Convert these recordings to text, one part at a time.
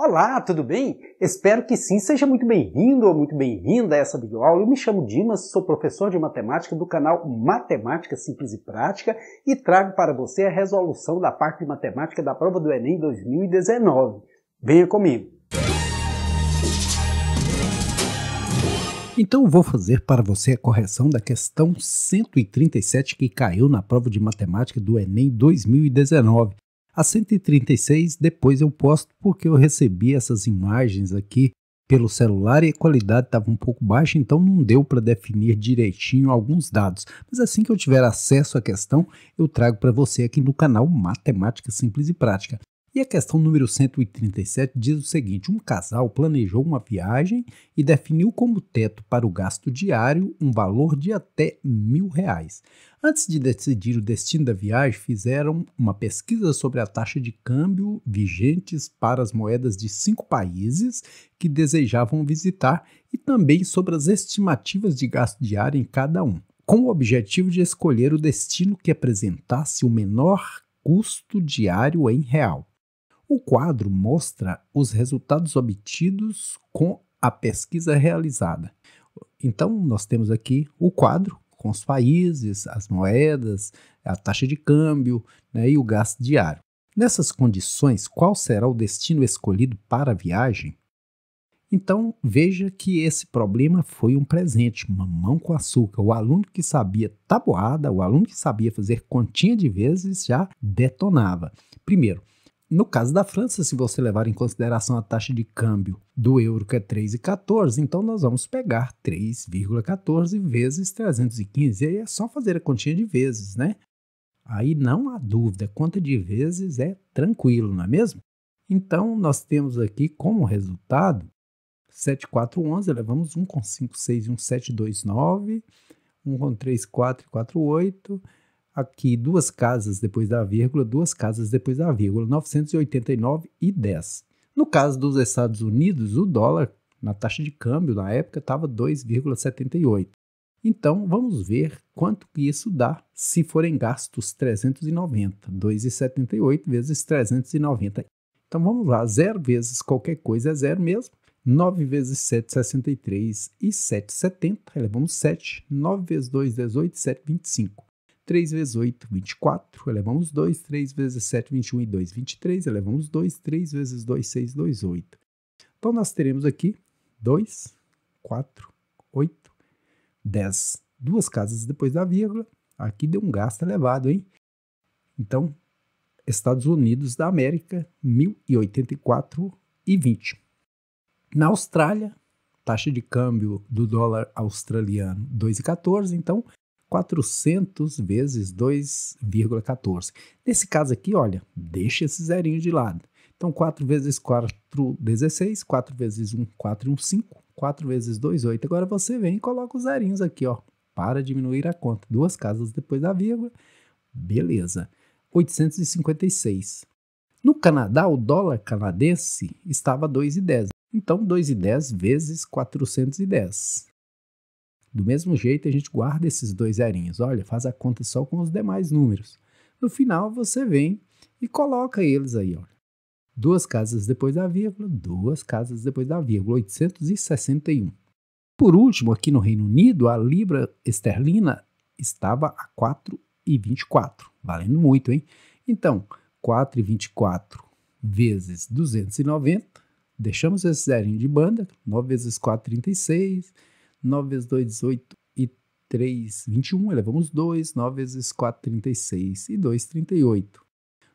Olá, tudo bem? Espero que sim. Seja muito bem-vindo ou muito bem-vinda a essa videoaula. Eu me chamo Dimas, sou professor de matemática do canal Matemática Simples e Prática e trago para você a resolução da parte de matemática da prova do Enem 2019. Venha comigo! Então vou fazer para você a correção da questão 137 que caiu na prova de matemática do Enem 2019. A 136 depois eu posto porque eu recebi essas imagens aqui pelo celular e a qualidade estava um pouco baixa, então não deu para definir direitinho alguns dados. Mas assim que eu tiver acesso à questão, eu trago para você aqui no canal Matemática Simples e Prática. E a questão número 137 diz o seguinte: um casal planejou uma viagem e definiu como teto para o gasto diário um valor de até mil reais. Antes de decidir o destino da viagem, fizeram uma pesquisa sobre a taxa de câmbio vigentes para as moedas de cinco países que desejavam visitar e também sobre as estimativas de gasto diário em cada um, com o objetivo de escolher o destino que apresentasse o menor custo diário em real. O quadro mostra os resultados obtidos com a pesquisa realizada. Então, nós temos aqui o quadro com os países, as moedas, a taxa de câmbio né, e o gasto diário. Nessas condições, qual será o destino escolhido para a viagem? Então, veja que esse problema foi um presente, mamão com açúcar. O aluno que sabia tabuada, o aluno que sabia fazer continha de vezes já detonava. Primeiro, no caso da França, se você levar em consideração a taxa de câmbio do euro, que é 3,14, então nós vamos pegar 3,14 vezes 315. E aí é só fazer a continha de vezes, né? Aí não há dúvida, conta de vezes é tranquilo, não é mesmo? Então nós temos aqui como resultado 7,411, levamos 1 com 5, 6 e 1, 7, 2, 9, 1 com 3, 4 4, 8, aqui duas casas depois da vírgula, duas casas depois da vírgula, 989 e 10. No caso dos Estados Unidos, o dólar na taxa de câmbio na época estava 2,78. Então, vamos ver quanto que isso dá se forem gastos 390. 2,78 vezes 390. Então, vamos lá. 0 vezes qualquer coisa é zero mesmo. 9 vezes 7, 63 e 7, 70. Elevamos 7. 9 vezes 2, 18, 7, 25. 3 vezes 8, 24, elevamos 2, 3 vezes 7, 21 e 2, 23, elevamos 2, 3 vezes 2, 6, 2, 8. Então, nós teremos aqui 2, 4, 8, 10. Duas casas depois da vírgula. Aqui deu um gasto elevado, hein? Então, Estados Unidos da América, 1.084 e 20. Na Austrália, taxa de câmbio do dólar australiano 2,14, então 400 vezes 2,14. Nesse caso aqui, olha, deixa esse zerinho de lado. Então, 4 vezes 4, 16. 4 vezes 1, 4 e 1, 5. 4 vezes 2, 8. Agora você vem e coloca os zerinhos aqui, ó, para diminuir a conta. Duas casas depois da vírgula. Beleza. 856. No Canadá, o dólar canadense estava 2,10. Então, 2,10 vezes 410. Do mesmo jeito, a gente guarda esses dois zerinhos. Olha, faz a conta só com os demais números. No final, você vem e coloca eles aí, olha. Duas casas depois da vírgula, duas casas depois da vírgula, 861. Por último, aqui no Reino Unido, a libra esterlina estava a 4,24, valendo muito, hein? Então, 4,24 vezes 290, deixamos esse zerinho de banda, 9 vezes 4, 36, 9 vezes 2, 18 e 3, 21. Elevamos 2. 9 vezes 4, 36 e 2, 38.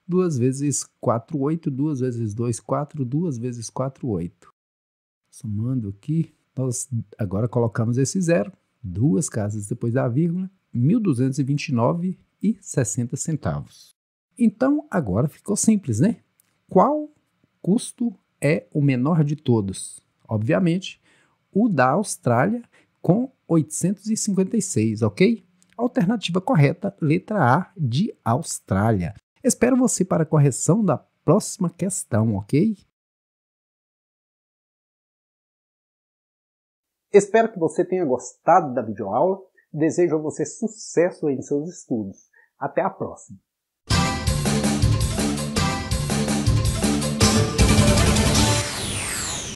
2 vezes 4, 8. 2 vezes 2, 4. 2 vezes 4, 8. Somando aqui, nós agora colocamos esse zero. Duas casas depois da vírgula. 1.229 e 60 centavos. Então, agora ficou simples, né? Qual custo é o menor de todos? Obviamente, o da Austrália com 856, ok? Alternativa correta, letra A de Austrália. Espero você para a correção da próxima questão, ok? Espero que você tenha gostado da videoaula. Desejo a você sucesso em seus estudos. Até a próxima!